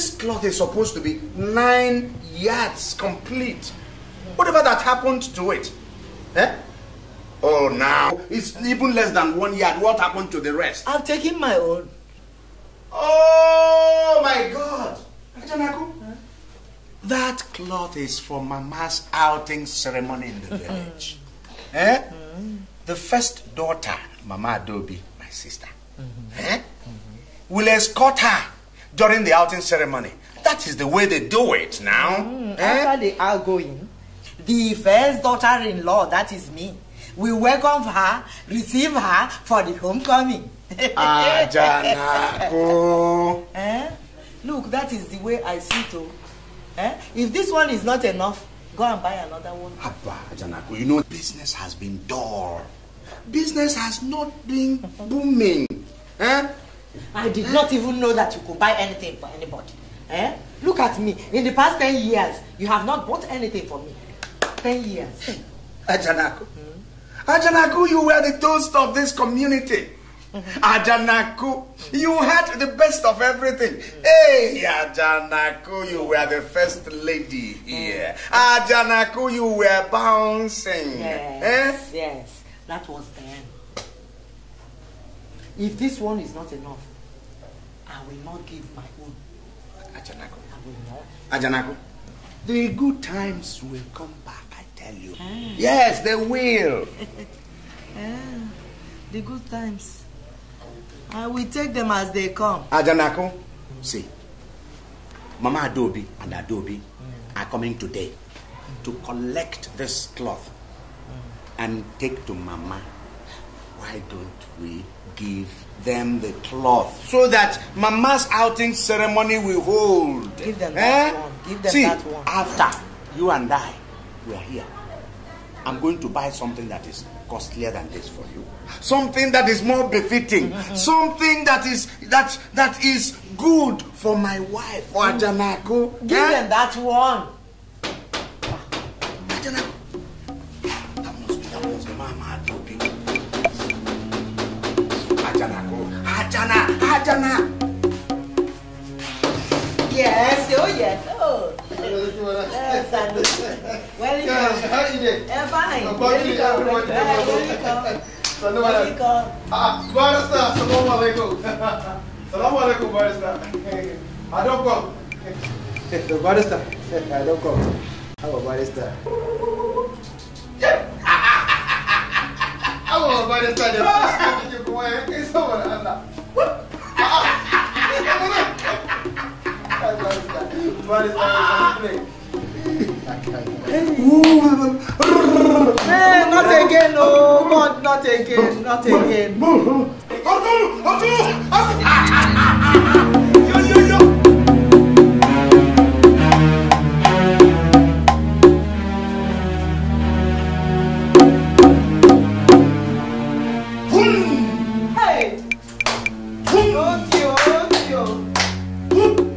This cloth is supposed to be nine yards complete. Whatever that happened to it. Eh? Oh, now it's even less than one yard. What happened to the rest? I've taken my own. Oh my God! Ajanaku, that cloth is for Mama's outing ceremony in the village. eh? The first daughter, Mama Adobe, my sister, eh? will escort her during the outing ceremony. That is the way they do it now. eh? After the outgoing, the first daughter-in-law, that is me, we welcome her, receive her for the homecoming. Ajanaku. eh? Look, that is the way I see it. oh. Eh? If this one is not enough, go and buy another one. Abba, Ajanaku, you know, business has been dull. Business has not been booming. Eh? I did not even know that you could buy anything for anybody. Eh? Look at me. In the past 10 years, you have not bought anything for me. 10 years. Ajanaku. Ajanaku, you were the toast of this community. Ajanaku, you had the best of everything. Hey, Ajanaku, you were the first lady here. Ajanaku, you were bouncing. Yes, Eh? yes. That was then. If this one is not enough, I will not give my own. Ajanako. I will not. Ajanaku, the good times will come back, I tell you. Yes, they will. Eh, the good times. I will take them as they come. Ajanako, see, Mama Adobe and Adobe are coming today to collect this cloth and take to Mama. Why don't we give them the cloth so that Mama's outing ceremony will hold? Give them eh? that one. Give them see, that one. After, you and I, we are here. I'm going to buy something that is costlier than this for you. Something that is more befitting. Mm-hmm. something that is that that is good for my wife, for Ajanaku. Give them that one. come out. Yes, oh yes, oh. yes, I do. Where you yeah, How are you doing? Yeah, fine. I'm Where you go? Where you go? Where you go? Ah, barista, salaam alaikum. salaam alaikum, barista. I don't come. The barista, I how come. I'm a barista. Yeah. I'm a barista. I'm a barista. I'm a barista. Everybody's on Hey, not again, oh God, not again, not again. Yo, yo, yo. Hey! Oh, dear, oh, dear.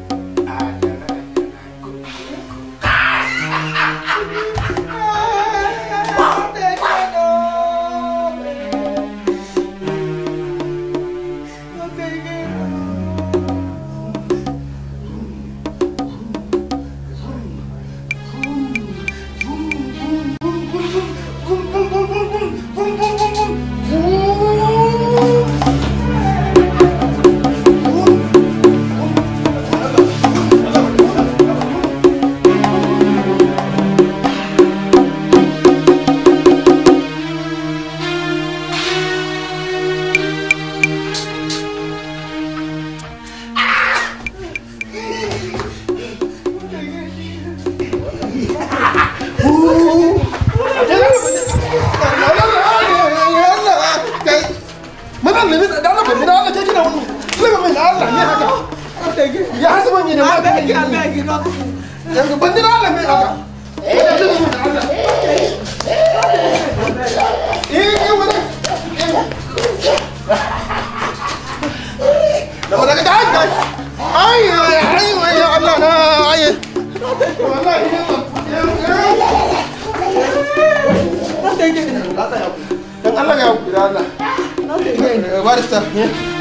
Eh, Barista. What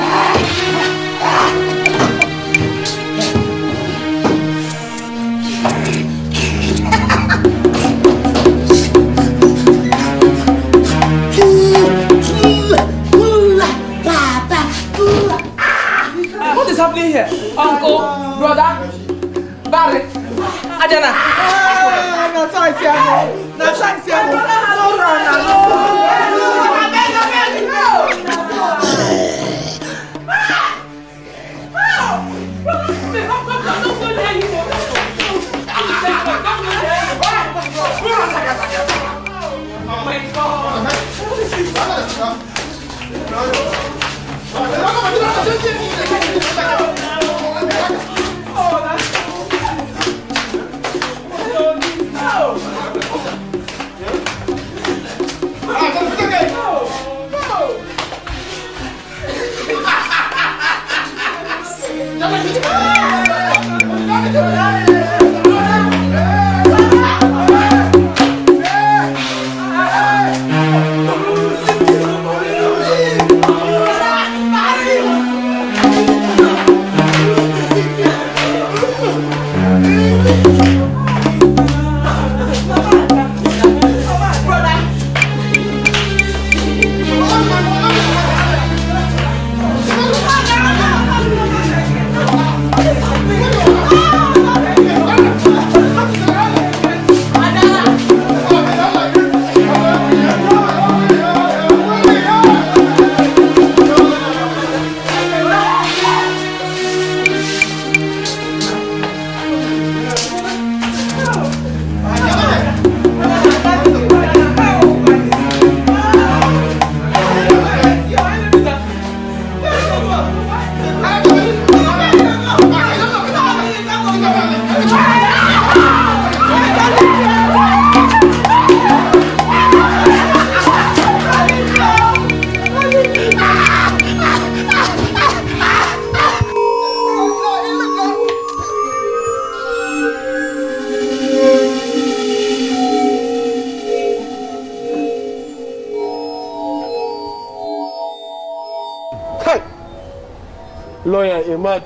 Mad.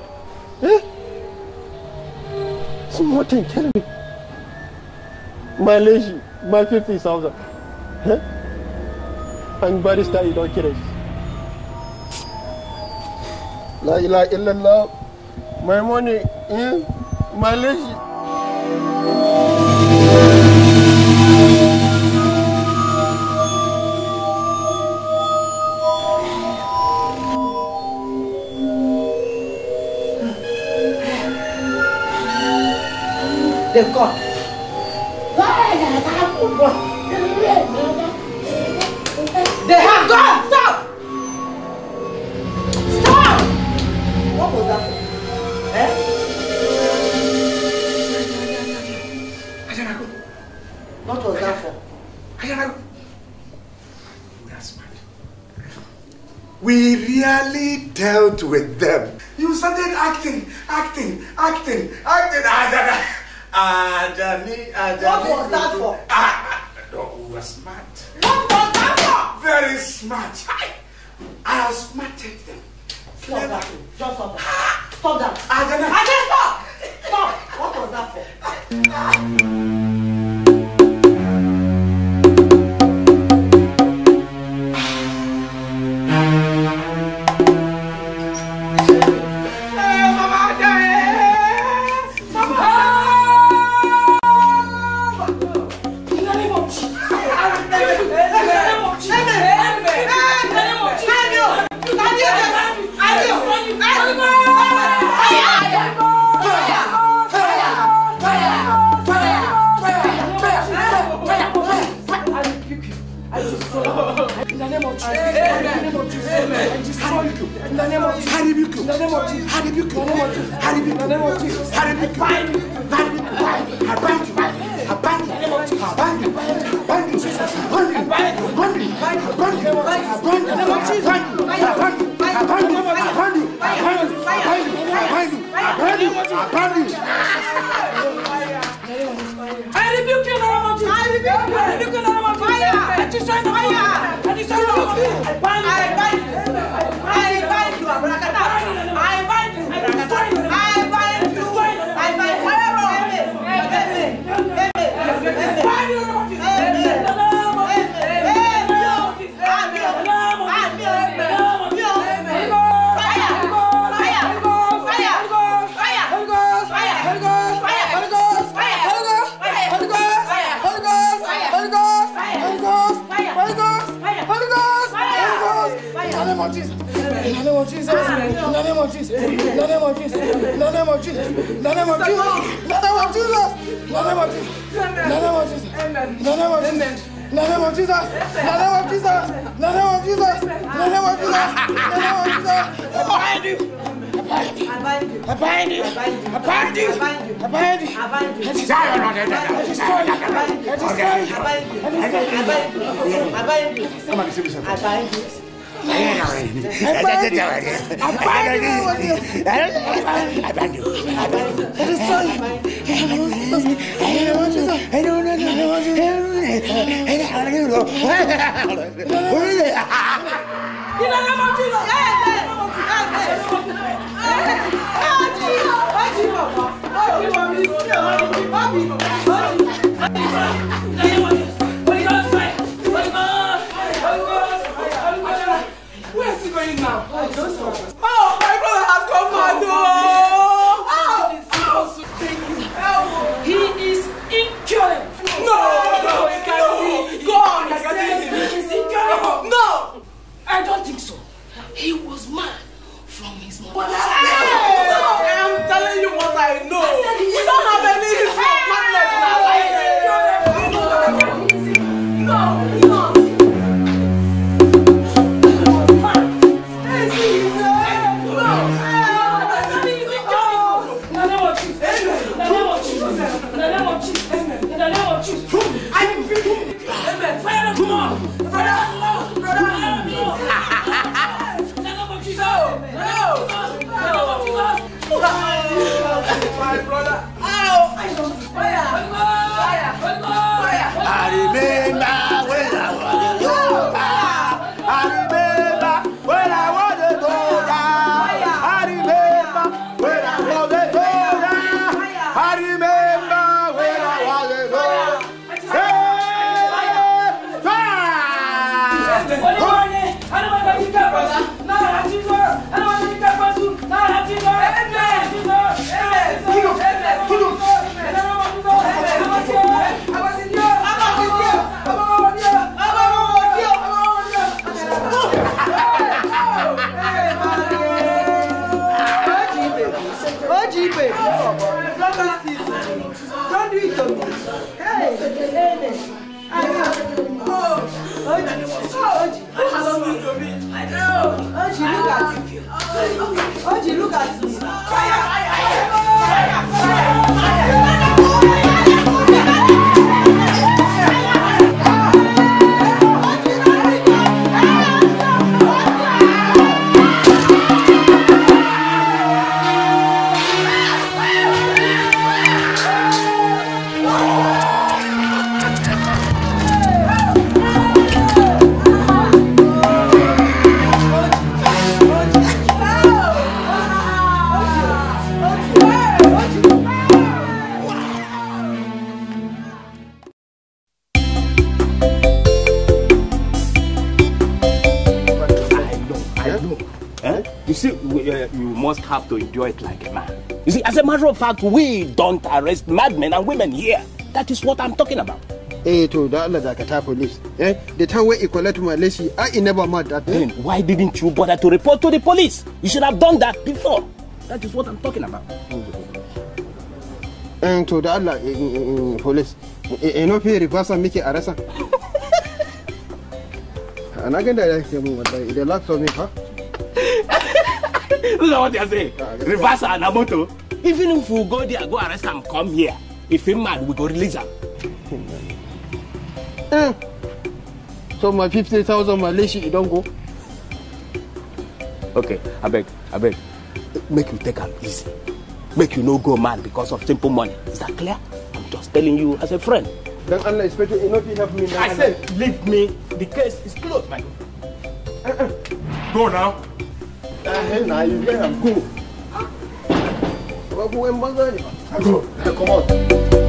Eh? Some thing, tell me. My lady, my 50,000. Eh? And barrister, you don't us. La ilaha illallah. My money, eh? My They've gone. They have gone. Stop. Stop. What was that? for? Eh? Ajanaku, What was that for? Ajanaku. We are smart. We really dealt with them. You started acting, acting, acting, acting. Ajani, Ajani. What was that for? Ah, no, we were smart. What was that for? Very smart. I, I outsmarted them. Stop that. Just stop that. Stop that. Ajana. I rebuke you, Lord of Jesus. I rebuke you. I rebuke you, Lord of Jesus. Fire. I destroy the fire. I name of Jesus. In the name of Jesus. In the name of Jesus. In the name of Jesus. In the name of Jesus. In the name of Jesus. In the name of Jesus. In the name of Jesus. In the name of Jesus. In the name of Jesus. In the name of Jesus. In the name of Jesus. In the name of Jesus. In the name of Jesus. In the name of Jesus. I bind you. I bind you. I bind you. I bind you. I bind you. I bind you. I bind you. I bind you. I destroy you. I destroy you. I destroy you. I bind you. I bind you. I bind you. Come on, see me, sir. I bind you. I bind you. What do you want me to do? Going now? Oh, my brother has come back. See, uh, you must have to endure it like a man. You see, as a matter of fact, we don't arrest madmen and women here. That is what I'm talking about. Eh to da Allah dakata police. Eh the time when he collect my lacy, I never mad that. Then why didn't you bother to report to the police? You should have done that before. That is what I'm talking about. Eh to da Allah eh, eh, eh, police. Eh no fi reverse miki a rasa. Ana ga da ya ke mun wallahi idan last of me ha. Look at what you're saying. Reverse and a motor. Even if we go there, go arrest him, come here. If he's mad, we go release him. Eh. So my 50,000 my lacy it don't go. Okay, I beg, I beg. Make you take him easy. Make you no go mad because of simple money. Is that clear? I'm just telling you as a friend. Dan Allah inspector eh no fi help me. dan I said, leave me. The case is closed, my Go now. Eh, na you get am go. Ba ku en banza ne ba. Go. Come on. Where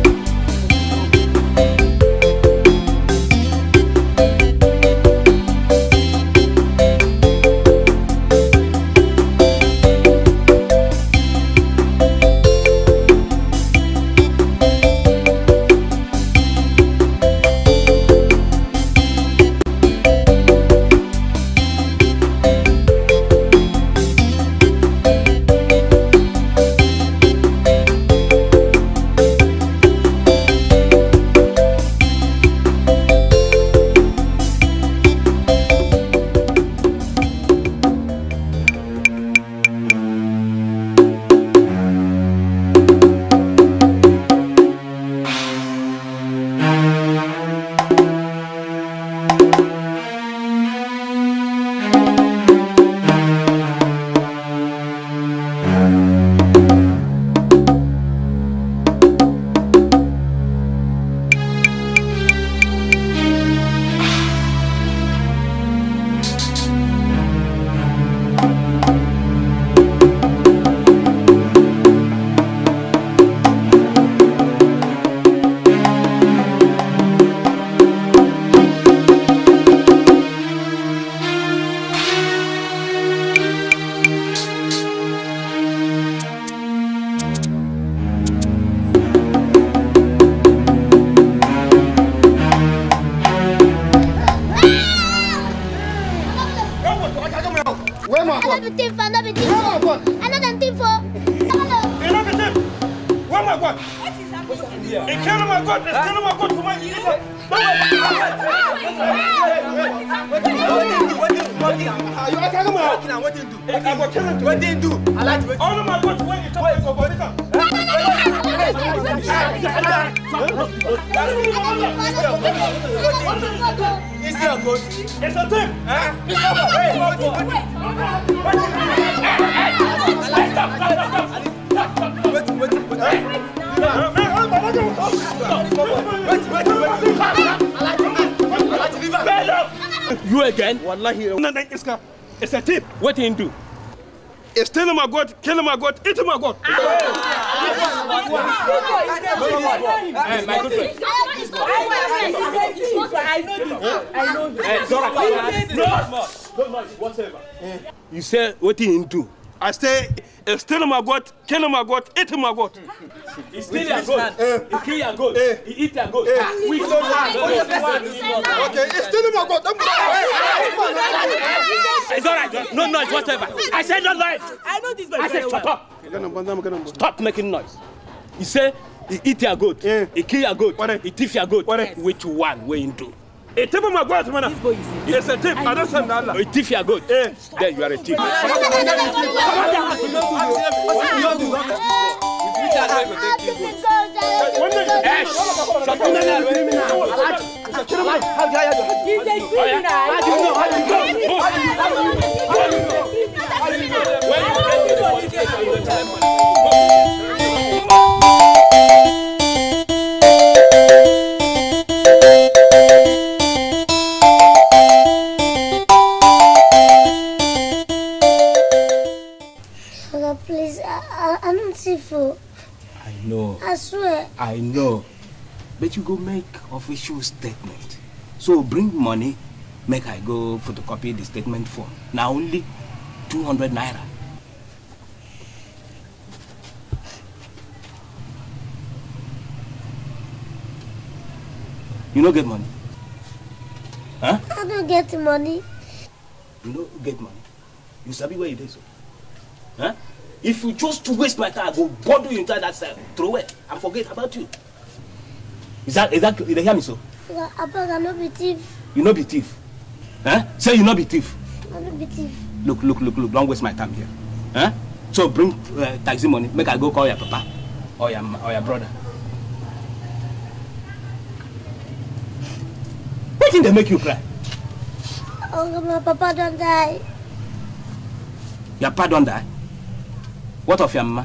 You again? Wallahi, iska. It's a tip. What did he do? It's stealing my God, killing my God, eating my God. Hey, my good friend. I know this. I know this. Hey, Zora. No, no, whatever. You say what did he do? I say, it's stealing my God, killing my God, eating my God. He steal your goat. He kill your goat. He eat your goat. We Okay, it's still my God. It's all right. No noise whatever. I said no noise. I know this boy I said shut up. Stop making noise. He say he eat your goat. He kill your goat. He thief your goat. What? Which one will you do? A tip of my God, man. Is. It's a tip. I don't send Allah. He thief your goat. Yeah. Then you are a thief. Eh. He's a criminal. But you go make official statement. So bring money, make I go photocopy the statement form. Now only 200 naira. You no get money? Huh? I don't get money. You no get money? You sabi where it is? So. Huh? If you choose to waste my time, I will bundle you inside that cell, throw it, and forget about you. Is that is that you dey hear me so? I beg I no be thief. You no be thief. Huh? Say you no be thief. I no be thief. Look, look, look, look, don't waste my time here. Huh? So bring uh, taxi money, make I go call your papa or your, or your brother. Thing they make you cry? Oh, my papa don't die. Your papa don't die. What of your mama?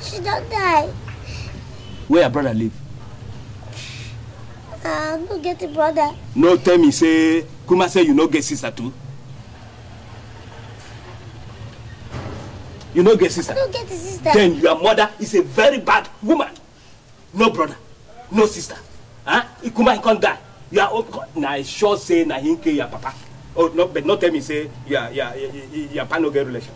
She don't die. Where your brother live? I no get a brother. No tell me say Kuma say you no get sister too. You no get sister. I don't get a sister. Then your mother is a very bad woman. No brother, no sister. Huh? Ikuma he can't die. You are na I sure say na him kill your papa. Oh no, but not tell me say your your your, your papa no get relation.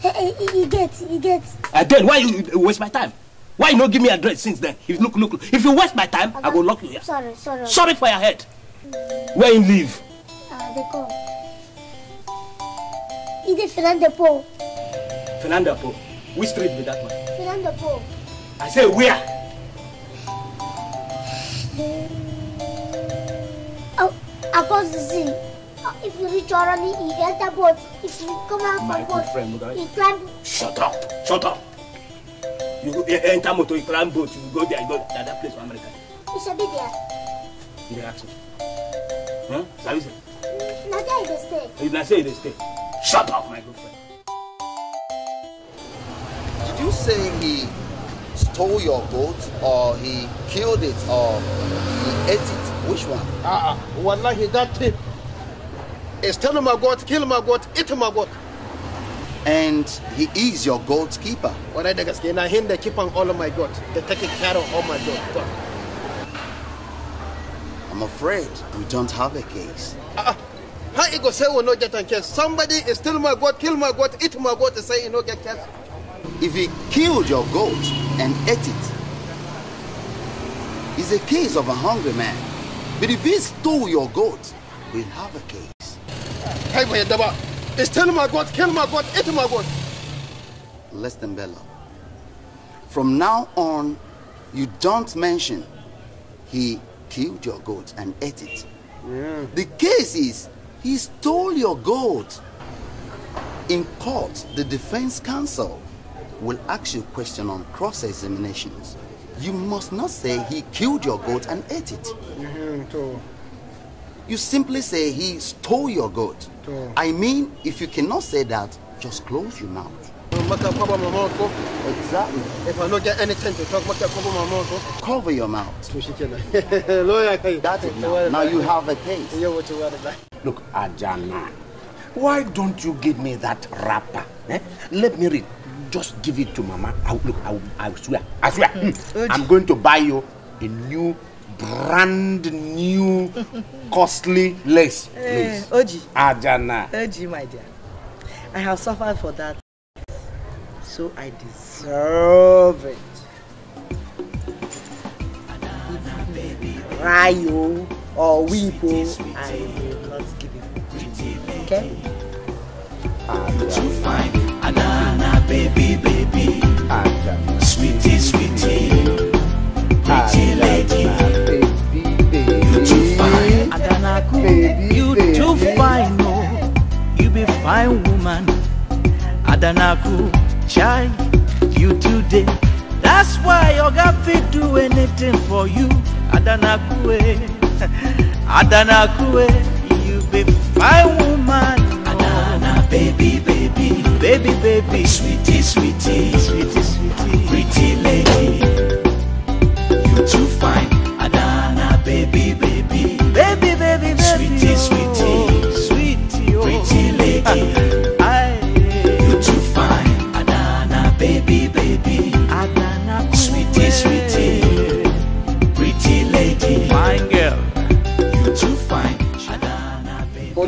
Hey, hey, he get, he get. And then why you waste my time? Why you no give me address since then? If look look, look. if you waste my time, I go lock you here. Sorry, sorry. Sorry for your head. Where you live? Ah, they come. He dey Fernando Po. Fernando Po. Which street be that one? Fernando Po. I say where? Oh, across the sea. Uh, if you reach already, he enter boat. If you come out My from good boat, friend, look at he it. climb. Shut up. Shut up. You go, you enter motor, you climb boat, you go there, you go that, that place for America. He should be there. You dey ask me. Huh? Sabi say? Now there he dey stay. You na say you dey stay. Shut up, my good friend. Did you say he stole your goat or he killed it or he ate it? Which one? Ah, uh, wallahi, that thing is telling my God, kill my God, eat my God. And he is your goat keeper. Kwarai da gaske na him da keeping all of oh my God, the taking care of all my God. I'm afraid we don't have a case. How you go say we no get on case? Somebody is still my God, kill my God, eat my God, to say you no get case. If he killed your goat and ate it, it's a case of a hungry man. But if he stole your goat, we'll have a case. Hey, my daba, is still my God, kill my God, eat my God. Listen, Bella. From now on, you don't mention he killed your goat and ate it. The case is he stole your goat. In court, the defense counsel will ask you a question on cross examinations. You must not say he killed your goat and ate it. Mm-hmm, You simply say he stole your goat. I mean, if you cannot say that, just close your mouth. Maka cover my mouth, go. Exactly. If I don't get anything to talk, cover my mouth. Cover your mouth. To shi kenan. Lawyer kai. That's it now. Now you have a case. Yeah, what you want to Look, Ajana, why don't you give me that wrapper? Eh? Let me read. Just give it to Mama. I, look, I, I swear, I swear, mm, I'm going to buy you a new, brand new, costly lace. Eh, Please. Oji. Ajana. Oji, my dear. I have suffered for that. So I deserve it. Cry or weep oh, I will not give it. Okay? Too fine, Anana, baby, baby. Sweetie, Adanaku, chai, you today. That's why your God fit do anything for you. Adanaku, eh. Adanaku, eh. you be fine woman. Adana, baby, baby. Baby, baby. Sweetie, sweetie. Sweetie, sweetie. Pretty lady.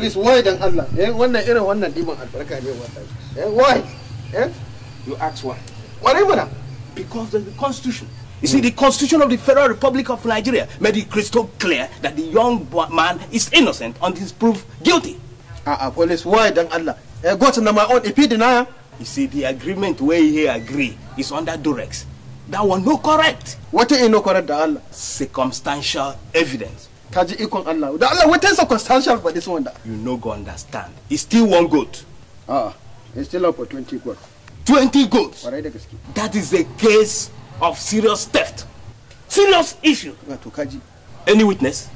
Police, why dan Allah? Eh, wannan irin wannan diban albarka ne wannan. Eh, why? Eh? You ask why? Kwarai mana. Because the Constitution. You see, the Constitution of the Federal Republic of Nigeria made it crystal clear that the young man is innocent until he's proved guilty. Ah, ah, police, why then Allah? Eh, go to my own, he deny, You see, the agreement where he agree is under duress. That one no correct. What is no correct Allah? Circumstantial evidence. Kaji ikon Allah. Da Allah, what is circumstantial for this one da? You no go understand. It's still one goat. Ah, it's still up for 20 gold. 20 goats. Kwarai da gaske. That is a case of serious theft. Serious issue. Wato kaji. Any witness?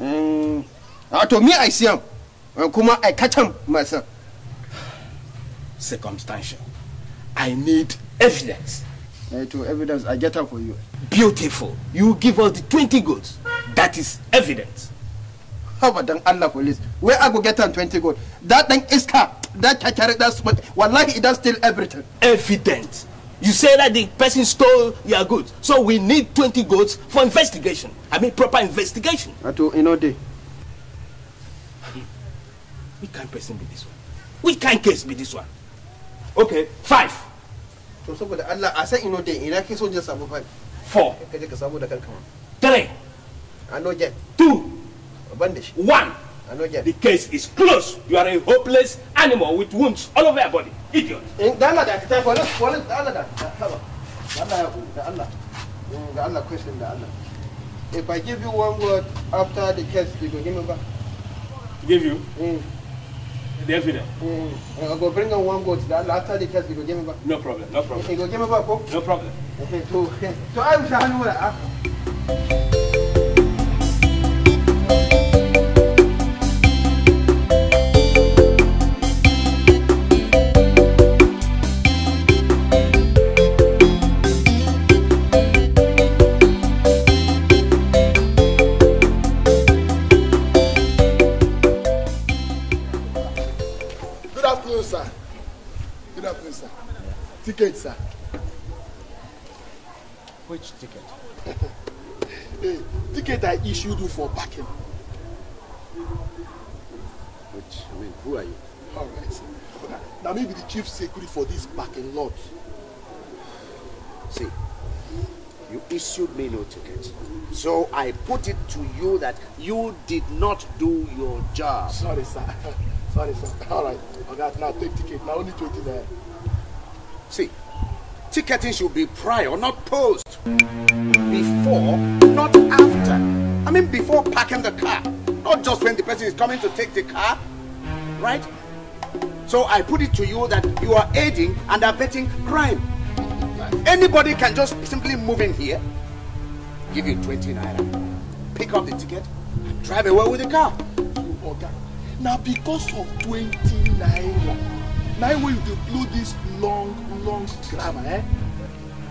Mm. Ah, to me I see him. And kuma I catch him myself. Circumstantial. I need evidence. Eh, to evidence, I get up for you. Beautiful. You give us the 20 goats. That is evidence. How about dan Allah police? Where I go get on 20 gold? That thing is car. That kakari, that's what. Wallahi, it does steal everything. Evidence. You say that the person stole your goods. So we need 20 goats for investigation. I mean proper investigation. Ato, you know, day. Which kind person be this one? Which kind case be this one? Okay, five. To saboda Allah, a san ino dai ina ke so je samu fa. Four. Ka je ka samu da kanka. Three. I know get. Two. Ban da. One. I know get. The case is closed. You are a hopeless animal with wounds all over your body. Idiot. Allah tafi police, police da Allah da. da haba. Da Allah ya ku, Allah. Allah question da Allah. If I give you one word after the case, you go give me back. Give you Mm, the evidence. mm. I go bring on one word. Allah after the case, you go give me back. No problem. No problem. You go give me back, ko? No problem. To, to ai wuce hannu da issued you for parking. Which, I mean, who are you? All right. Now maybe the chief security for this parking lot. See, you issued me no ticket. So I put it to you that you did not do your job. Sorry, sir. Sorry, sir. All right. Okay, now take ticket. Now only 20 there. See, ticketing should be prior, not post. Before, not after. I mean, before parking the car. Not just when the person is coming to take the car. Right? So I put it to you that you are aiding and abetting crime. Anybody can just simply move in here, give you 20 naira, pick up the ticket, and drive away with the car. You Oga. Now because of 20 naira, now when you blow this long, long grammar, eh?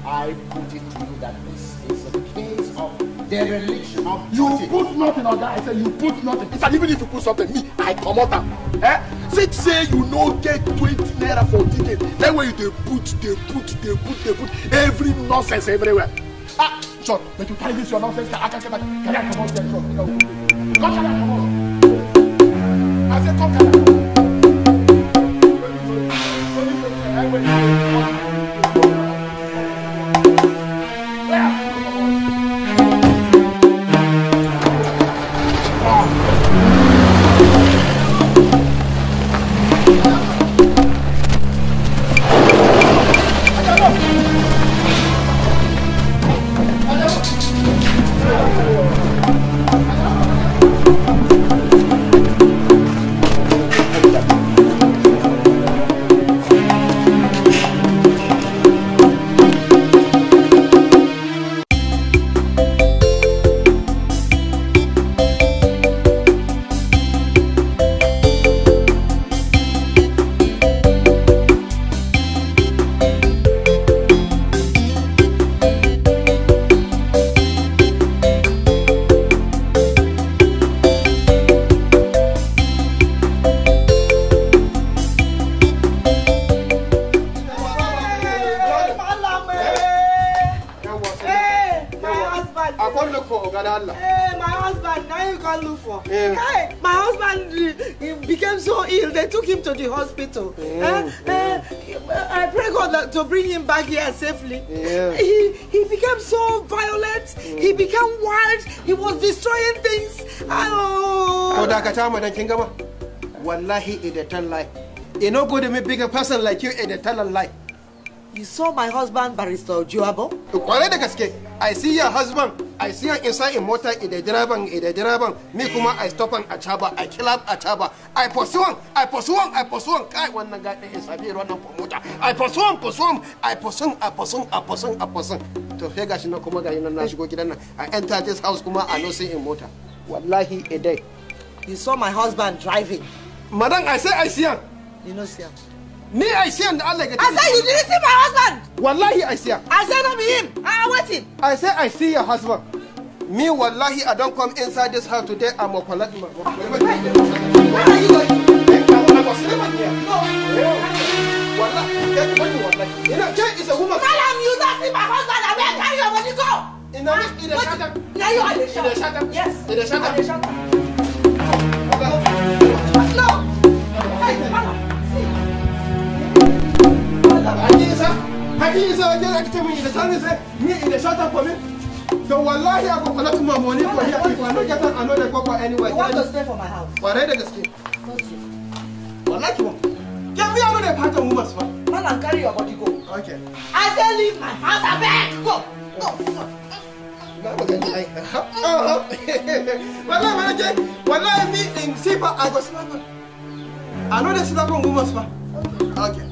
I put it to you that this is a case dereliction of You duty. put nothing, Oga. I said you put nothing. In fact, even if you put something, me, I come out am. Eh? Say say you no get 20 naira for ticket. Then when you dey put, dey put, dey put, dey put, every nonsense everywhere. Ah, short. Make you carry this your nonsense. I can't carry carry am comot there. Short. Come carry I come look for Ogada Allah. Hey, my husband, now you can't look for. Yeah. Hey, my husband uh, he became so ill, they took him to the hospital. Yeah. Eh, eh, I pray God to bring him back here safely. Yeah. He, he became so violent, he became wild, he was destroying things. Oh. To dakata madan kin gama. Wallahi it tell lie. You no good to me bigger person like you it a lie. You saw my husband, Barrister Ojuabo? Kwarai da gaske. I see your husband. I see her inside in motor ida direban ida direban me kuma I stop an a chaba I kill up a chaba I pursue am I pursue am I pursue am kai wannan ga ɗaya sabi wannan mota I pursue am pursue am I pursue I pursue I pursue I pursue to sai gashi na kuma gashi nan na shigo gidan nan I enter this house kuma I no see in motor wallahi a day You saw my husband driving. Madam I say I see am You know, see him. Ni I see am da Allah ga I said you didn't see my husband. wallahi I see am I said not be him. Ah, waiting. I say I see your husband. Me wallahi I don't come inside this house today. I'm a collect my. Where are you going? I living here. No. Wallahi, get money wallahi. You know, Jay is a woman. Tell him you don't see my husband. I will carry your money go. In the in the shut up. Yeah, you are the In the shut up. Yes. In the shut up. The shut up. No. Hey, Mama, see. Haji Isa, Haji Isa ya jira kace min da sani sai ni in da shata for me. To wallahi a kwakwala tun mamu ne for here if I no get an another kwakwa anywhere. You want to stay for my house? Ware da gaske. Wallahi mom. Can we have a pattern woman spa? Man, I'll carry your body go. Okay. I say leave my house and back. Go. Go. Go. Wallahi manaje, wallahi me in sifa I go slap. I know the slap on woman spa. Okay.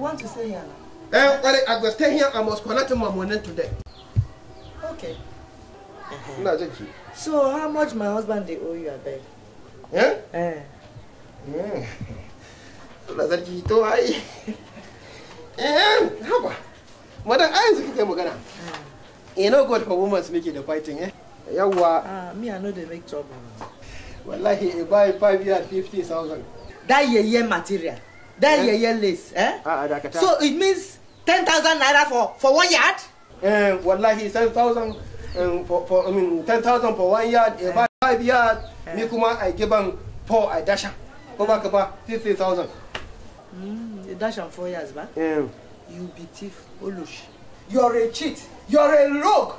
You want to stay here? Eh, well, I go stay here. I must collect my money today. Okay. Ina jin ki. So how much my husband they owe you? I beg. Eh? Eh. Eh. Allah sarki to ai. Eh, haba. Madan ai yanzu kike magana. Eh, no good for women nake da fighting eh. Yawwa. Ah, me I know they make trouble. Wallahi, I buy five years, 50,000. That year year material. That Eh? year year lace. Eh? Ah, dakata. So it means ten thousand naira for for one yard. Eh, wallahi 10,000 um, for, for, I mean, 10,000 for one yard, if I five yard, me kuma I give them four, I dash am. Ko ba ka ba, 50,000. Mm, dash am four years back. Eh, You be thief, Olush. You're a cheat. You're a rogue.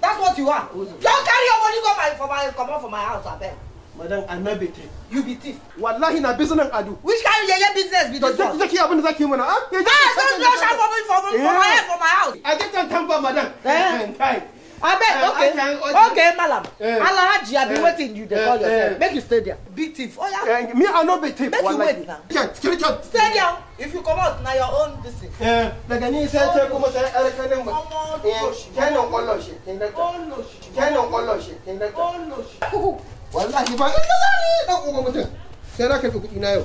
That's what you are. Just carry your money go my for my come out for my house, I madan annabi ta you be thief. Wallahi na business ado which kind yeye business be this one? Zaki abin zaki mana ah? Ah don't rush out for me for me for my for my house. I get temper madam. Eh? Abeg okay. okay malam alhaji abi wetin you dey call yourself. make you stay there. Big thief. Oh, Oya me i no be thief make you wait na stay there. If you comot na your own dis thing. daga ni iṣẹ́ ṣe kó mo ṣe ẹrẹ́kẹ́ ní mọ̀ kẹ́ni ọ̀pọ̀lọ̀ ṣe kí n dẹ́ta kẹ́ni ọ̀pọ̀lọ̀ ṣe kí. Wallahi ba in kaza ne dan uban mutum. Sai na kai kuɗi na yau.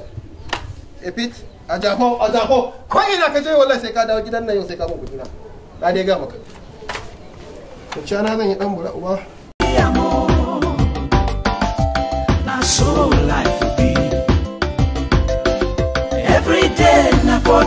Efit a jafo a jafo ko ina ka je wallahi sai ka dawo gidan nan yau sai ka mun kuɗi na. Na dai ga maka. To cana zan yi dan bura uba. Every day na for